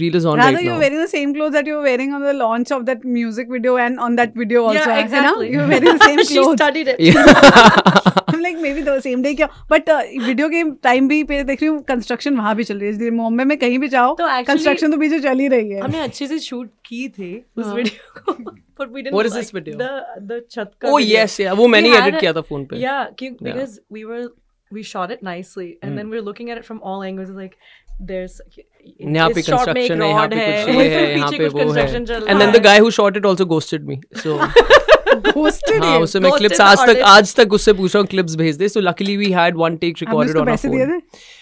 reel is on Rather, right you're now. wearing the same clothes that you were wearing on the launch of that music video and on that video also. yeah, है exactly. You were wearing the same she clothes. studied it. Yeah. I'm like maybe the same day क्या but video के time भी पे देख रही हूँ construction वहाँ भी चल रही है मुंबई में कहीं भी जाओ तो actually- कंस्ट्रक्शन तो पीछे चल ही रही है हमने अच्छे से शूट की थी उस हाँ। वीडियो को but we didn't What is like this video? the the छत का oh video. yes, yeah. वो मैंने edit किया था phone पे. Yeah, because we were we shot it nicely and Hmm. then we were looking at it from all angles like there's यहाँ पे इस shot में एक construction है, यहाँ rod पे है, कुछ ये फिर है, यहाँ पीछे पे कुछ वो है. construction चल And रहा then the है। guy who shot it also ghosted me. So Posted हाँ it. उससे मैं Ghosted clips the आज तक artist. आज तक उससे पूछ रहा हूँ clips भेज दे. So luckily we had one take हमने recorded उसको on our पैसे दिए phone. थे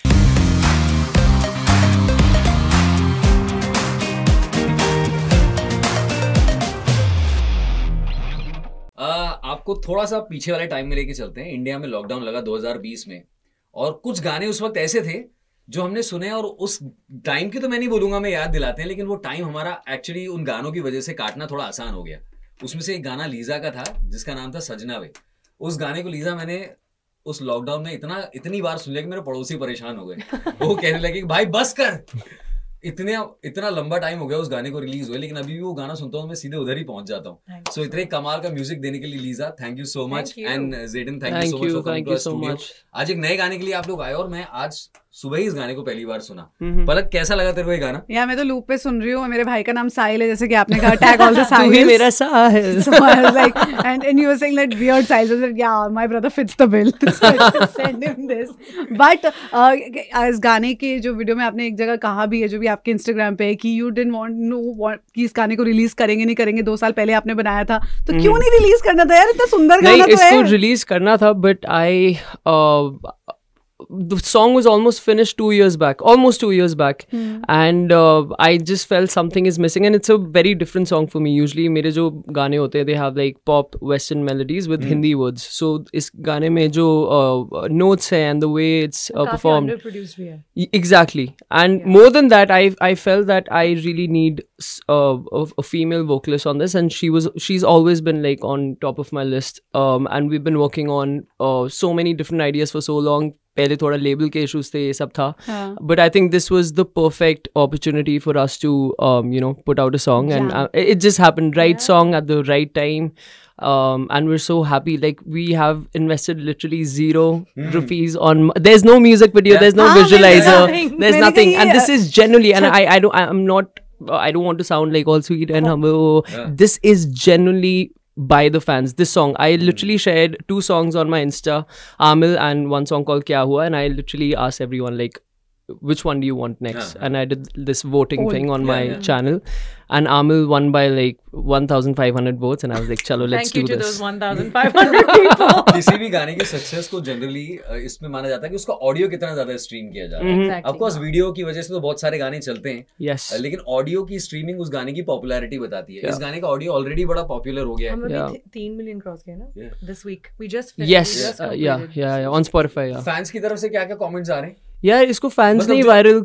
आपको थोड़ा सा पीछे वाले टाइम में लेके चलते हैं। इंडिया में लॉकडाउन लगा 2020 में। और कुछ गाने उस वक्त ऐसे थे जो हमने सुने और उस टाइम की तो मैं नहीं बोलूँगा मैं याद दिलाते हैं लेकिन वो टाइम हमारा एक्चुअली उन गानों की वजह से काटना थोड़ा आसान हो गया। उसमें से एक गाना लीजा का था जिसका नाम था सजना वे। उस गाने को लीजा मैंने उस लॉकडाउन में इतना इतनी बार सुन लिया कि मेरे पड़ोसी परेशान हो गए। वो कहने लगे कि भाई बस कर। इतने इतना लंबा टाइम हो गया उस गाने को रिलीज़ हुए लेकिन अभी भी वो गाना सुनता हूँ मैं सीधे उधर ही पहुँच जाता हूँ सो इतने कमाल का म्यूज़िक देने के लिए Lisa thank you so much and Jaden thank you so much you so आज एक नए गाने के लिए आप लोग आए और मैं आज सुबह ही इस गाने को पहली बार सुना हम्म। पलक कैसा लगा तेरे को ये गाना या मैं तो लूप पे सुन रही हूँ मेरे भाई का नाम साहिल है जैसे कि आपने कहा टैग ऑल द तू ही साहिल मेरा साहिल. so and you were saying that weird size. I said, yeah, my brother fits the bill. so I just send him this. But uh, इस गाने के जो वीडियो में आपने एक जगह कहा भी है जो भी आपके इंस्टाग्राम पे कि यू डेंट वॉन्ट नो कि इस गाने को रिलीज़ करेंगे नहीं करेंगे दो साल पहले आपने बनाया था। तो क्यों नहीं रिलीज़ करना था यार? इतना सुंदर गाना तो है। रिलीज़ करना था but I the song was almost finished two years back almost two years back and uh, i just felt something is missing and it's a very different song for me usually mere jo gaane hote hain they have like pop western melodies with hindi words so is gaane mein jo uh, notes hai and the way it's uh, काफी performed underproduced भी है Y- Exactly, and Yeah. more than that, I I felt that I really need s- uh, a, a female vocalist on this, and she was she's always been like on top of my list. Um, and we've been working on uh, so many different ideas for so long. पहले थोड़ा label के issues थे ये सब था. हाँ. But I think this was the perfect opportunity for us to um, you know put out a song, and Yeah. uh, it it just happened. Right song at the right time. Um, and we're so happy. Like we have invested literally zero rupees on. There's no music video. Yeah. There's no हाँ, मैंने visualizer. कहा- There's मैंने nothing, कहा and ये- this is genuinely, and I, I don't, I'm not, I don't want to sound like all sweet and humble. Yeah. This is genuinely by the fans. This song, I hmm. literally shared two songs on my Insta, Aa Mil, and one song called Kya Hua, and I literally asked everyone like, which one do you want next? Yeah. And I did this voting Oh, thing on yeah, my yeah. channel, and Amil won by like 1,500 votes, and I was like, chalo, let's do this." Thank you to this. those 1500 people किसी भी गाने की success को generally इसमें माना जाता है कि उसका ऑडियो कितना ज़्यादा स्ट्रीम किया जा रहा है Exactly. ऑफकोर्स वीडियो की वजह से तो बहुत सारे गाने चलते हैं Yes. लेकिन ऑडियो की स्ट्रीमिंग उस गाने की पॉपुलैरिटी बताती है Yeah. इस गाने का ऑडियो ऑलरेडी बड़ा पॉपुलर हो गया है हम Yeah. अभी थे- तीन मिलियन क्रॉस गए ना Yeah. this week we just Yes. we just Uh, yeah. Yeah. Yeah. On Spotify. Yeah. Fans की तरफ़ से क्या क्या कमेंट्स आ रहे हैं yeah isko fans nahi viral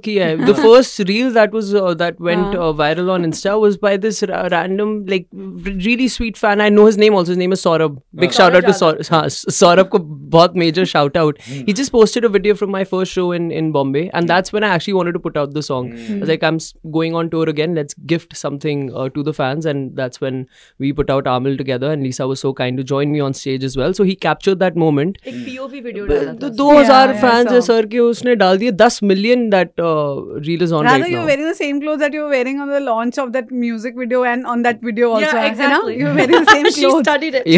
the first reel that was uh, that went uh, viral on insta was by this random like really sweet fan. I know his name also. His name is saurabh. Big shout out to saurabh ko bahut major shout out. He just posted a video from my first show in in bombay and that's when i actually wanted to put out the song. I was like i'm going on tour again. Let's gift something uh, to the fans. And that's when we put out Aa Mil together and lisa was so kind to join me on stage as well. So he captured that moment. ek pov video 2000 fans sir ke usne डाल दिए दस million that reel is on right now the same clothes that you were wearing on the launch of that music video and on that video also. Yeah, है ना? exactly. You were wearing the same she clothes. studied it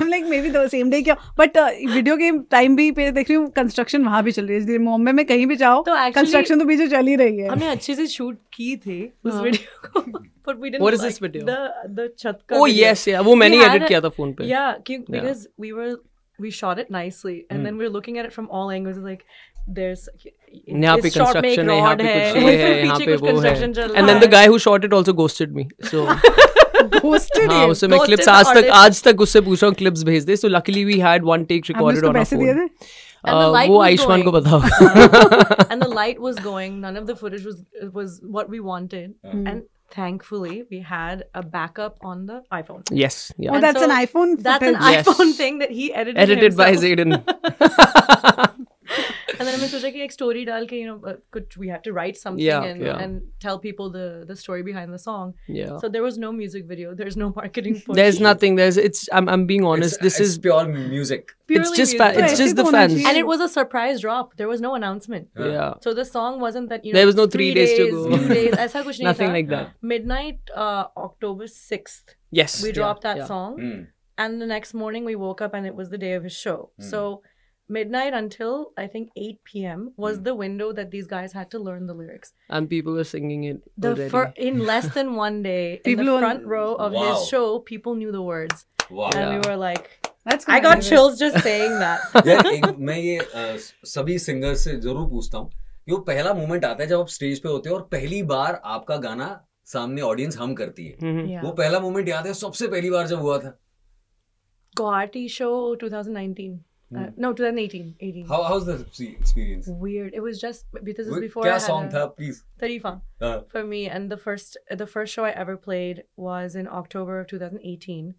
I'm like maybe the same day क्या but video के time भी पे देख रही हूँ construction वहाँ भी चल रही है इसलिए मुंबई में कहीं भी जाओ तो कंस्ट्रक्शन तो पीछे चल ही रही है हमने अच्छे से शूट की थी उस वीडियो को but we didn't What is like this video? the the छत का Oh video. yes, yeah. वो मैंने We had edit a- किया था phone पे. Yeah, क्यों- because we were we shot it nicely and then we were looking at it from all angles like there's now pe construction hai yahan pe kuch hai and then the guy who shot it also ghosted me so ghosted him so main clips aaj tak aaj tak usse clips so luckily we had one take recorded on our phone uh, And the light was going. None of the footage was was what we wanted. Hmm. And thankfully, we had a backup on the iPhone. Yes. Yeah. Oh, that's an iPhone. That's an iPhone thing that he edited. Edited by Zaeden. and then I was like, story dal ke, you know, uh, could we have to write something yeah, and, yeah. and tell people the the story behind the song. Yeah. So there was no music video. There's no marketing. Push. There's nothing. There's it's. I'm I'm being honest. It's, this it's is pure music. It's just. Fa- it's just the fans. And it was a surprise drop. There was no announcement. Yeah. yeah. So the song wasn't that you know. There was no three, three days, days, to go. Days. Nothing tha. like that. Midnight, uh, October sixth. Yes. We dropped that song. Mm. And the next morning we woke up and it was the day of his show. Mm. So midnight until I think 8 p.m. was Hmm. the window that these guys had to learn the lyrics. And people were singing it The already. fir- in less than one day, in People the will- front row of Wow. his show, people knew the words, Wow. and we Yeah. were like, That's I got good. chills just saying that. यार एक मैं ये अ, सभी singers से जरूर पूछता हूँ कि वो पहला मोमेंट आता है जब आप स्टेज पे होते हो और पहली बार आपका गाना सामने ऑडियंस हम करती है Mhm. Yeah. वो पहला मोमेंट याद है सबसे पहली बार जब हुआ था Guwahati show 2019. Uh, no, 2018. 18. How how the experience Weird. It was just because it was before क्या I had सॉन्ग a- था please Tarifa for me, and the first the first show I ever played was in October of 2018.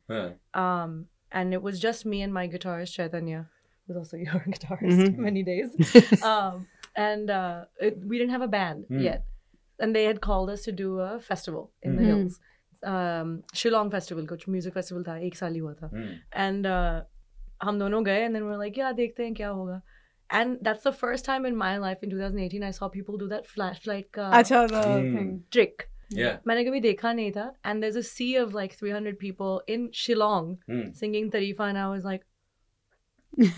Um, and it was just me and my guitarist Chaitanya, who's also your guitarist Mhm. many days. um, and uh, it, we didn't have a band Hmm. yet, and they had called us to do a festival in the Mhm. hills. Um, Shillong Festival, कुछ music festival था, एक साल ही हुआ था. Hmm. And uh, हम दोनों गए, and then we are like, yeah, देखते हैं क्या होगा. And that's the first time in my life in 2018 I saw people do that flashlight का अच्छा the Hmm. thing. trick. Yeah. मैंने कभी देखा नहीं था and there's a sea of like 300 people in Shillong Hmm. singing Tarifa and I was like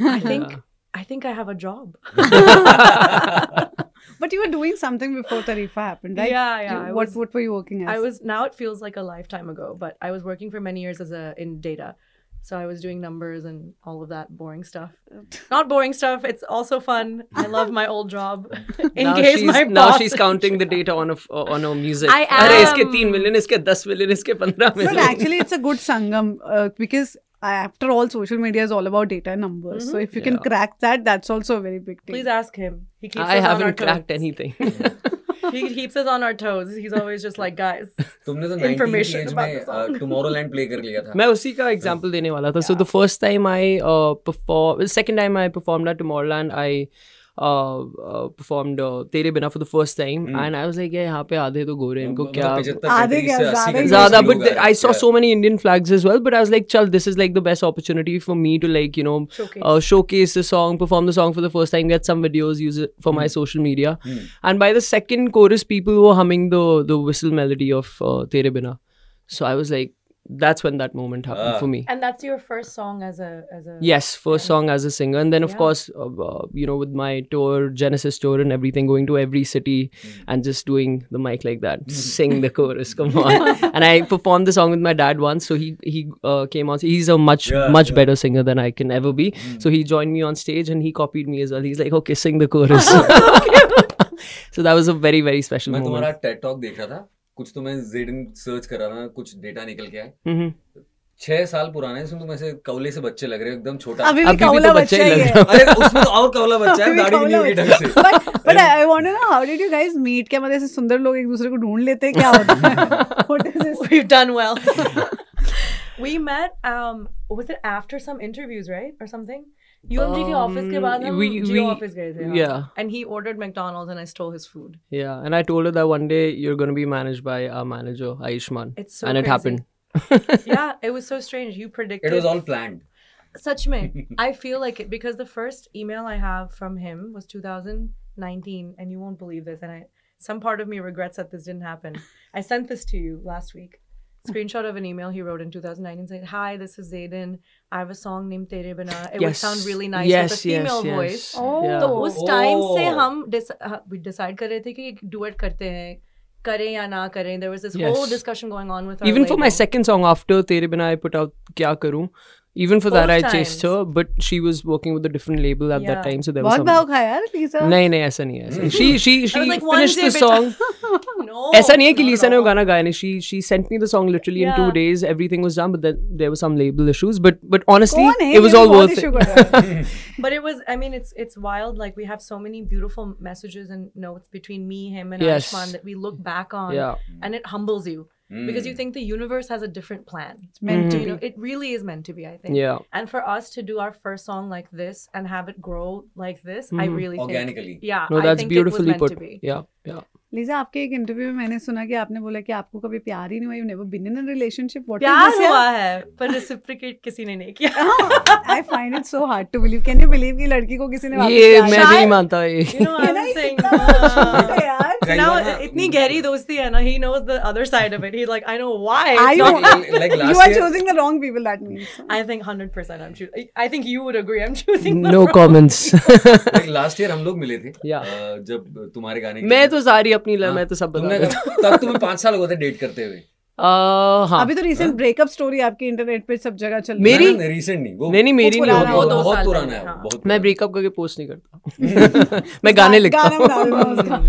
I think I think I have a job. But you were doing something before Tarifa happened, right? Yeah, yeah, You- I what was- what were you working as? I was now it feels like a lifetime ago, but I was working for many years as a in data. So I was doing numbers and all of that boring stuff. Not boring stuff. It's also fun. I love my old job. In now case she's my now boss she's counting the data on a f- uh, on her music. I अरे इसके am. तीन million इसके दस million इसके पंद्रह But million. actually, it's a good sangam uh, because uh, after all, social media is all about data and numbers. So if you can Yeah. crack that, that's also a very big thing. Please ask him. He keeps I us on our haven't cracked toes. anything. He keeps us on our toes. He's always just like, guys. तुमने तो 19 की age the. में Tomorrowland play कर लिया था मैं उसी का एग्जांपल देने वाला था so the first time I perform second time I performed at Tomorrowland I performed तेरे Bina for the first time and I was like यहाँ पे आधे तो गोरे इनको क्या आधे क्या, ज्यादा ही Zada, but th- I saw so many Indian flags as well. But I was like, chal, this is like the best opportunity for me to like, you know, Showcase. Uh, showcase the song, perform the song for the first time, get some videos, use it for my social media. And by the second chorus, people were humming the the whistle melody of uh, Tere Bina. So I was like, that's when that moment happened Ah. for me. And that's your first song as a as a Yes, first song as a singer, and then of Yeah. course, uh, uh, you know, with my tour, Genesis tour, and everything, going to every city and just doing the mic like that, sing the chorus. Come on! and I performed the song with my dad once, so he he uh, came on. He's a much Yeah, much yeah. better singer than I can ever be. So he joined me on stage and he copied me as well. He's like, okay, sing the chorus. so that was a very very special मैं तुम्हारा moment. Ted talk देख रहा था कुछ तो मैं Jadon search कर रहा था कुछ डेटा निकल के आए Mhm. छह साल पुराने हैं, इसमें तुम ऐसे कौले से बच्चे लग रहे हो एकदम छोटा। अभी भी अभी तो कौला बच्चा बच्चा ही ही लग है। अरे उसमें तो और कौला बच्चा है दाढ़ी भी नहीं बच्चा ढंग से। I, I want to know how did you guys meet? क्या मतलब ऐसे सुंदर लोग एक दूसरे को ढूंढ लेते हैं? क्या होता है? What is this? We've done well. we met. Um, was it after some interviews, right, or something? UMG के office के बाद Um, हम we- Geo we- office गए थे. हाँ. yeah. And he ordered McDonald's, and I stole his food. Yeah, and I told her that one day you're going to be managed by our manager Aishman, It's so and it crazy. happened. yeah, it was so strange. You predicted. It was all planned Such me. I feel like it because the first email I have from him was 2019, and you won't believe this. And I, some part of me regrets that this didn't happen. I sent this to you last week. screenshot of an email he wrote in 2019 saying, Hi, this is Zaeden. I have a song named Tere Bina. It yes. would sound really nice yes, with a female yes, voice. Yes. Oh. Yeah. times उस time oh. से हम decide uh, कर रहे थे कि duet करते हैं करें या ना करें there was this whole discussion going on with even for my second song after Tere Bina I put out क्या करूं Even for that, I Both chased times. her, but she was working with a different label at that Yeah. time, so there was बहुत some. भाव खाया यार लीसा नहीं नहीं ऐसा नहीं है ऐसा she she she like, finished one the day song no ऐसा नहीं है कि लीसा ने वो गाना गाया नहीं she she sent me the song literally in two Yeah. days everything was done but then there were some label issues but but honestly कौन है it was ये all बहुत worth issue it कर रहा है But it was, I mean, it's it's wild. Like we have so many beautiful messages and notes between me, him, and Yes. Aishman that we look back on, yeah and it humbles you. because you think the universe has a different plan. It's meant to You be. know, it really is meant to be. I think. Yeah. And for us to do our first song like this and have it grow like this, I Mhm. really think. Organically. Yeah. No, I that's think it was beautifully meant put. to be. Yeah. Yeah. Lisa आपके एक interview में मैंने सुना कि आपने बोला कि आपको कभी प्यार ही नहीं हुआ you never been in a relationship what प्यार हुआ है पर रेसिप्रोकेट किसी ने नहीं किया I find it so hard to believe can you believe कि लड़की को किसी ने वापस ये प्यार मैं किया? भी नहीं मानता ये you know I है ना, was saying इतना uh, है यार कई इतनी गहरी दोस्ती है ना ही मिले थे जब तुम्हारे गाने मैं तो सारी अपनी हाँ। मैं तो सब बता तब साल हो थे डेट करते हुए। हूँ। हाँ। अभी तो रिसेंट ब्रेकअप स्टोरी आपकी इंटरनेट पे सब जगह चल मेरी? रीसेंट नहीं वो नहीं नहीं मेरी वो नहीं पुराना होती वो दो बहुत पुराना है हाँ। बहुत मैं ब्रेकअप करके पोस्ट नहीं करता। मैं गाने लिखता हूँ।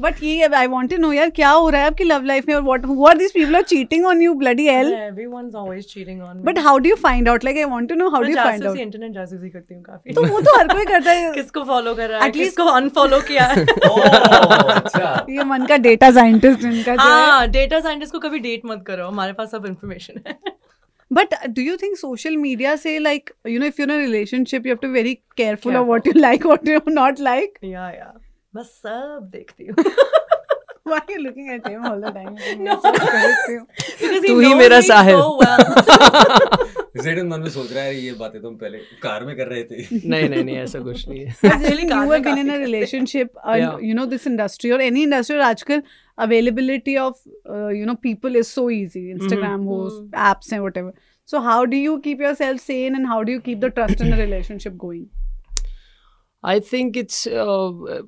बट ये आई वांट टू नो यार क्या हो रहा है आपकी लव लाइफ में और what who are this people are cheating on you bloody hell everyone's always cheating on me. But how do you find out like I want to know how do you find out internet जासूसी करती हूँ काफ़ी। तो वो तो हर कोई करता है। किसको फॉलो कर रहा है? Least- किसको अनफॉलो किया है? ओह, अच्छा। ये मन का डेटा साइंटिस्ट इनका है हाँ। डेटा साइंटिस्ट को कभी डेट मत मत करो हमारे पास सब इन्फॉर्मेशन है। But do you think social media से like you know if you know relationship you have to very careful of what you like what you not like yeah yeah मैं सब देखती हूँ। Availability of you know people is so easy Instagram हो। Apps है whatever so how do you keep yourself sane and how do you keep the trust in relationship going I think it's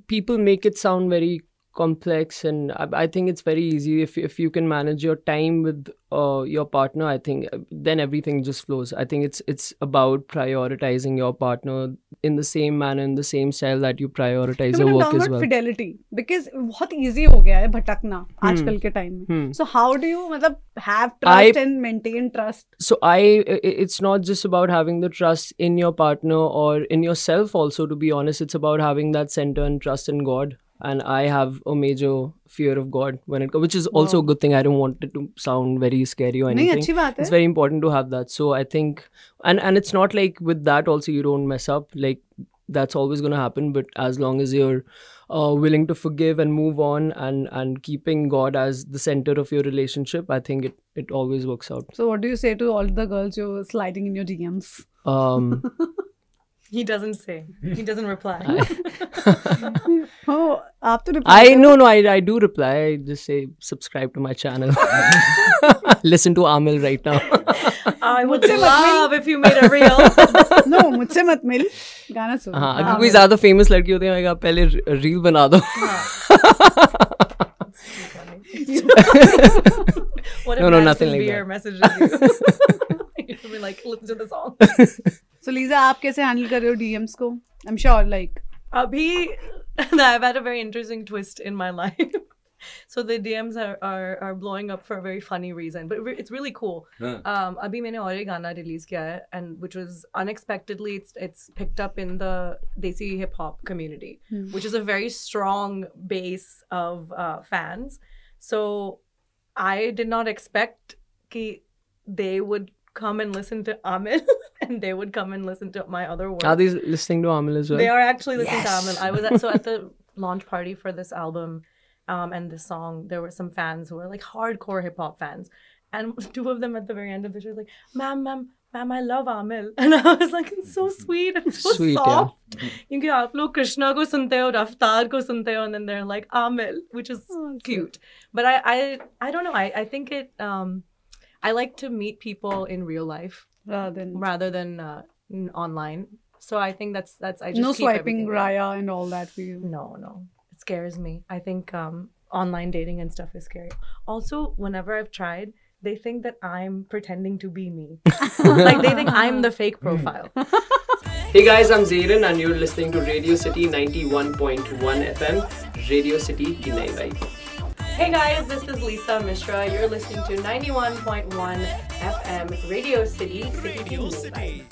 people make it sound very complex, and I, I think it's very easy if if you can manage your time with uh, your partner. I think uh, then everything just flows. I think it's it's about prioritizing your partner in the same manner, in the same style that you prioritize No, but your I'm work talking as about well. fidelity because बहुत easy हो गया है भटकना आजकल के time में. Hmm. So how do you मतलब have trust I- and maintain trust? so i i- it's not just about having the trust in your partner or in yourself also to be honest it's about having that center and trust in god and I have a major fear of God when it which is also wow. a good thing. I don't want it to sound very scary or anything. No, it's eh? very important to have that. So I think and and it's not like with that also you don't mess up. Like that's always going to happen but as long as you're uh, willing to forgive and move on and and keeping god as the center of your relationship i think it it always works out so what do you say to all the girls you're sliding in your dms um He doesn't say. He doesn't reply. oh, after reply. I no no. I I do reply. I just say subscribe to my channel. Listen to Aa Mil right now. I would love if you made a reel. no, मुझसे mat mil. गाना सुन. हाँ अगर कोई ज़्यादा famous लड़की होती है मैं कहा पहले reel बना दो. what if no, no, nothing like beer that. messages you? You'll be like, listen to the song. So Lisa आप कैसे हैंडल कर रहे हो DMs को I'm sure like Abhi, I've had a very interesting twist in my life. So the DMs are, are are blowing up for a very funny reason, but re- it's really cool. हाँ, Um, अभी मैंने और एक गाना release किया है, and which was unexpectedly it's it's picked up in the Desi hip hop community, which is a very strong base of uh, fans. So I did not expect कि they would come and listen to Aa Mil and they would come and listen to my other work. Are they listening to Aa Mil as well? They are actually listening yes. to Aa Mil. I was at, so at the launch party for this album um, and this song, there were some fans who were like hardcore hip hop fans. And two of them at the very end of the show was like, ma'am, ma'am, ma'am I love Aamil and I was like, "It's so mm-hmm. sweet, it's so soft क्योंकि आप लोग कृष्णा को सुनते हो रफ्तार को सुनते हो and then they are like Aamil is oh, cute. But I, I, I don't know. I, I think it. um I like to meet people in real life rather than rather than uh, online. So I think that's that's I just no swiping Raya up. and all that for you. No, no, it scares me. I think um, online dating and stuff is scary. Also, whenever I've tried, they think that I'm pretending to be me. like they think I'm the fake profile. hey guys, I'm Zaeden and you're listening to Radio City 91.1 FM, Radio City की नई Hey guys, this is Lisa Mishra. You're listening to 91.1 FM Radio City, City Radio City.